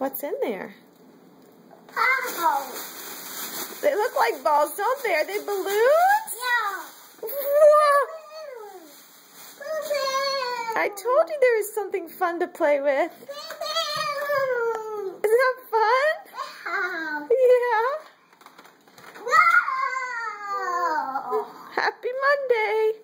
What's in there? Balls. They look like balls, don't they? Are they balloons? Yeah. Whoa! I told you there was something fun to play with. Isn't that fun? Yeah. Wow. Happy Monday.